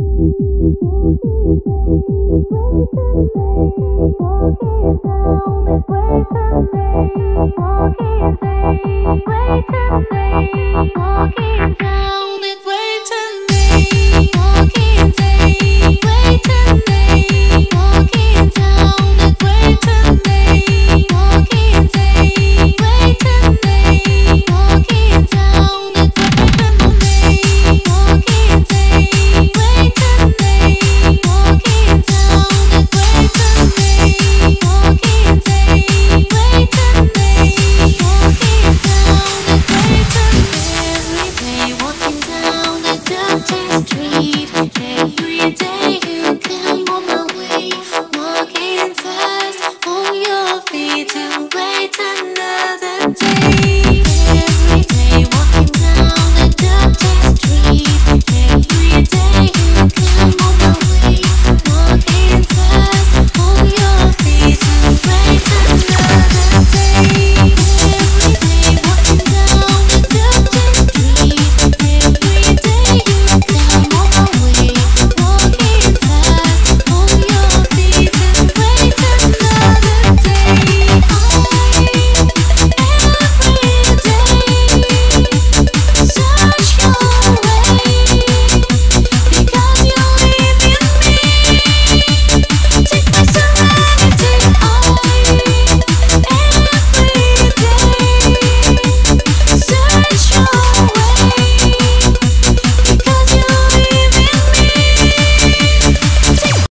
Walking dream.